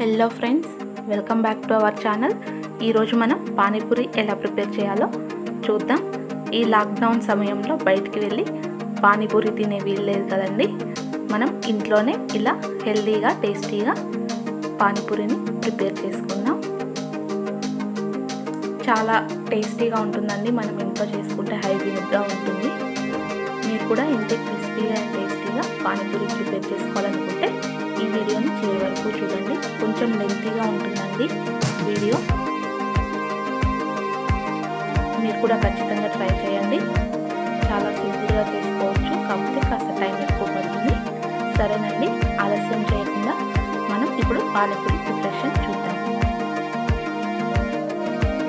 Hello friends welcome back to our channel. ఈరోజు మనం పానీపూరి ఎలా ప్రిపేర్ చేయాలో చూద్దాం. ఈ లాక్డౌన్ సమయంలో బయటికి వెళ్ళి పానీపూరి తినే వీల్లేదు కదండి. మనం ఇంట్లోనే ఇలా హెల్తీగా టేస్టీగా పానీపూరిని ప్రిపేర్ చేసుకుందాం. చాలా టేస్టీగా ఉంటుందండి. మనం ఇంట్లో చేసుకుంటే హైజీనిక్గా ఉంటుంది. మీరు కూడా ఇంటి క్రిస్పీగా టేస్టీగా పానీపూరి ప్రిపేర్ చేసుకోవాలనుకుంటే ఈ వీడియోని చివరి వరకు చూడండి. కొంచెం లెంతీగా ఉంటుందండి వీడియో. మీరు కూడా ఖచ్చితంగా ట్రై చేయండి. చాలా సింపుల్గా చేసుకోవచ్చు. కాకపోతే కాస్త టైం ఎక్కువ పడుతుంది. సరేనండి. ఆలస్యం చేయకుండా మనం ఇప్పుడు పానీపూరి ప్రిపరేషన్ చూద్దాం.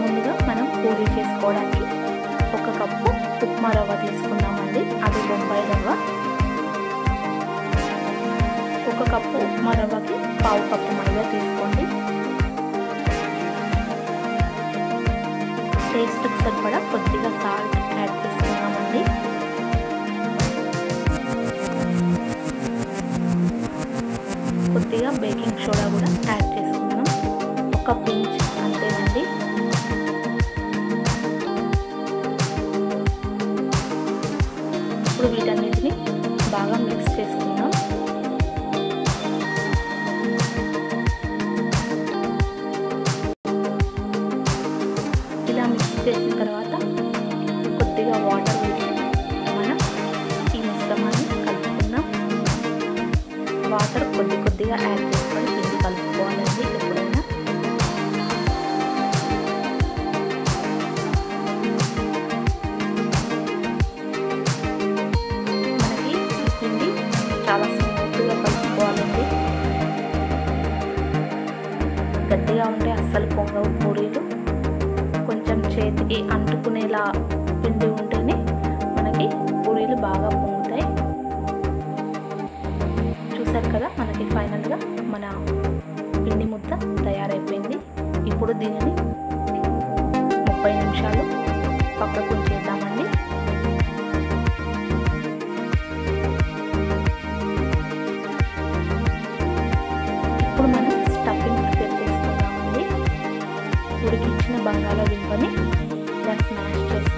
ముందుగా మనం పూరి చేసుకోవడానికి ఒక కప్పు ఉప్మా రవ్వ తీసుకున్నామండి అది బొంబాయి రవ్వ. కప్పు ఉప్మా రవ్వకి పావు కప్పు మైదా తీసుకోండి. టేస్ట్కి సరిపడా కొద్దిగా సాల్ట్ యాడ్ చేసుకున్నామండి కొద్దిగా బేకింగ్ సోడా కూడా యాడ్ చేసుకున్నాం ఒక పించ్ అంతేనండి. కొద్ది యాడ్ చేసుకొని పిండి కలుపుకోవాలండి ఎప్పుడైనా మనకి పిండి చాలా స్మూత్గా కలుపుకోవాలండి గట్టిగా ఉంటే అస్సలు పొంగవు పూరీలు కొంచెం చేతికి అంటుకునేలా పిండి ఉంటేనే మనకి పూరీలు బాగా పొంగు చూసారు కదా మనకి ఫైనల్గా మన పిండి ముద్ద తయారైపోయింది. ఇప్పుడు దీనిని ముప్పై నిమిషాలు పక్కకు ఉంచేద్దామండి ఇప్పుడు మనం స్టఫింగ్ ప్రిపేర్ చేసుకుందామండి. ఉడికించిన బంగాళాదుంపని ఇలా స్మాష్ చేసుకుందాం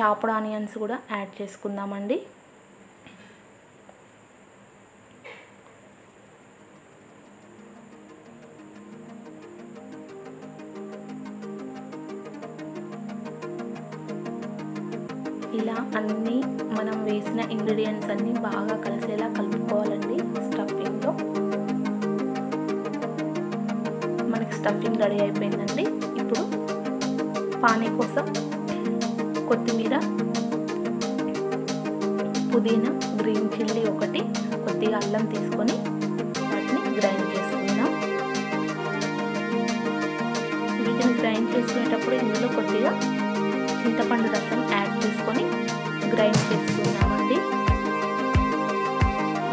చాపడ్ ఆనియన్స్ కూడా యాడ్ చేసుకుందామండి. ఇలా అన్నీ మనం వేసిన ఇంగ్రీడియంట్స్ అన్నీ బాగా కలిసేలా కలుపుకోవాలండి స్టఫింగ్లో. మనకి స్టఫింగ్ రెడీ అయిపోయిందండి. ఇప్పుడు పానీ కోసం కొత్తిమీర పుదీనా గ్రీన్ చిల్లీ ఒకటి కొద్దిగా అల్లం తీసుకొని వాటిని గ్రైండ్ చేసుకుందాం. వీటిని గ్రైండ్ చేసుకునేటప్పుడు ఇందులో కొద్దిగా చింతపండు రసం యాడ్ చేసుకొని గ్రైండ్ చేసుకున్నామండి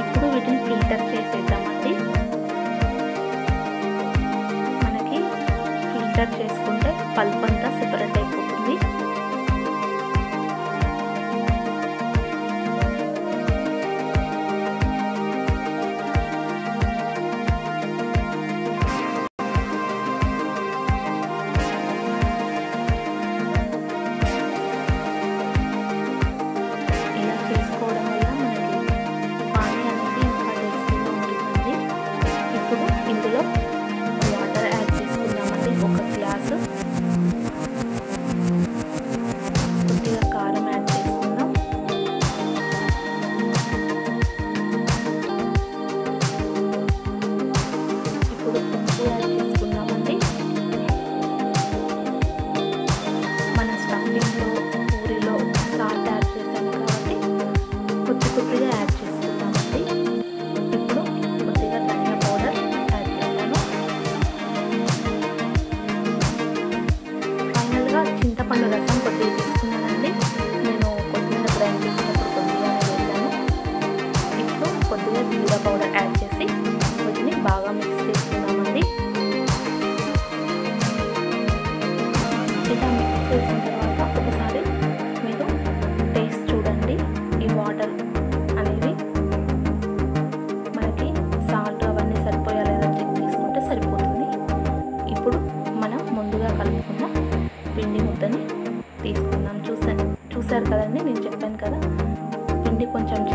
ఇప్పుడు వీటిని ఫిల్టర్ చేసేద్దామండి. మనకి ఫిల్టర్ చేసుకుంటే పల్పంత Podcast. con Chanchi.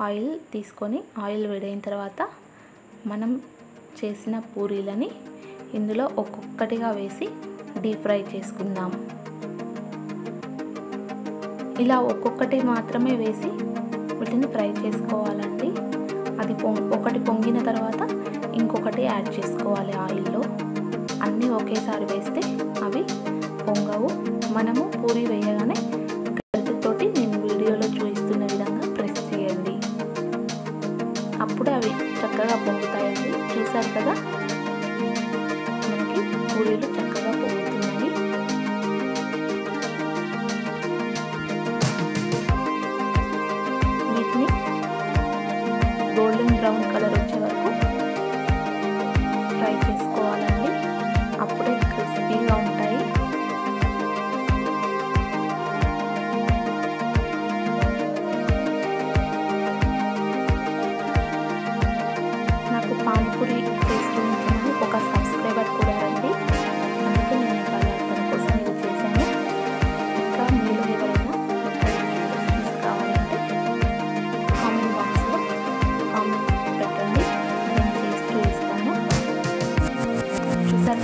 ఆయిల్ తీసుకొని ఆయిల్ వేడైన తర్వాత మనం చేసిన పూరీలని ఇందులో ఒక్కొక్కటిగా వేసి డీప్ ఫ్రై చేసుకుందాం. ఇలా ఒక్కొక్కటి మాత్రమే వేసి వీటిని ఫ్రై చేసుకోవాలండి. అది ఒకటి పొంగిన తర్వాత ఇంకొకటి యాడ్ చేసుకోవాలి ఆయిల్లో. అన్నీ ఒకేసారి వేస్తే అవి పొంగవు. మనము పూరి వేయగానే 我有点尴尬。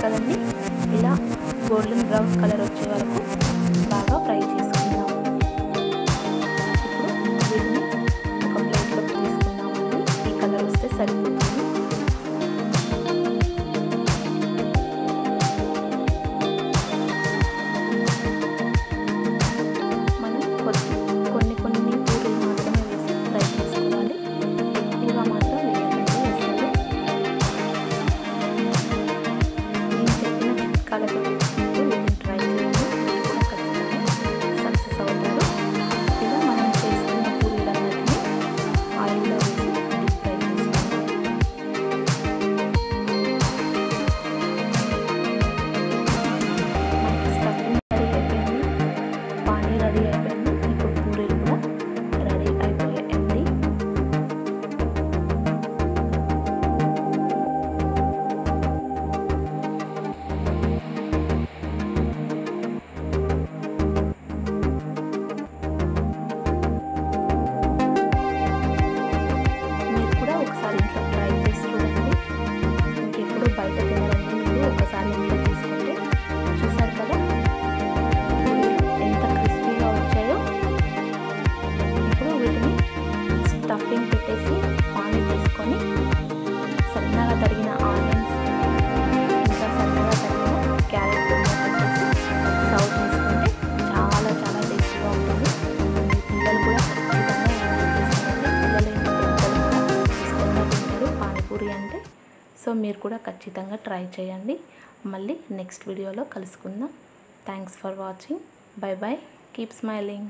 కదండి? ఇలా గోల్డెన్ బ్రౌన్ కలర్ వచ్చే వరకు స్టఫింగ్ పెట్టేసి ఆనియన్ తీసుకొని సన్నగా తరిగిన ఆనియన్స్ ఇంకా సన్నగా తరిగిన క్యారెట్ పెట్టేసి సర్వ్ చేసుకుంటే చాలా చాలా టేస్ట్గా ఉంటుంది. పిల్లలు కూడా ఖచ్చితంగా ఎంజాయ్ పిల్లలు ఇష్టంగా తింటారు. పానీపూరి అంటే సో మీరు కూడా ఖచ్చితంగా ట్రై చేయండి. మళ్ళీ నెక్స్ట్ వీడియోలో కలుసుకుందాం. Thanks for watching bye bye keep smiling